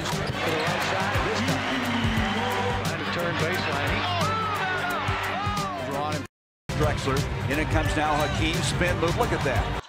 Allen to the right side this time. Trying to turn baseline. Drawn and Drexler. In it comes now Hakeem. Spin move. Look at that.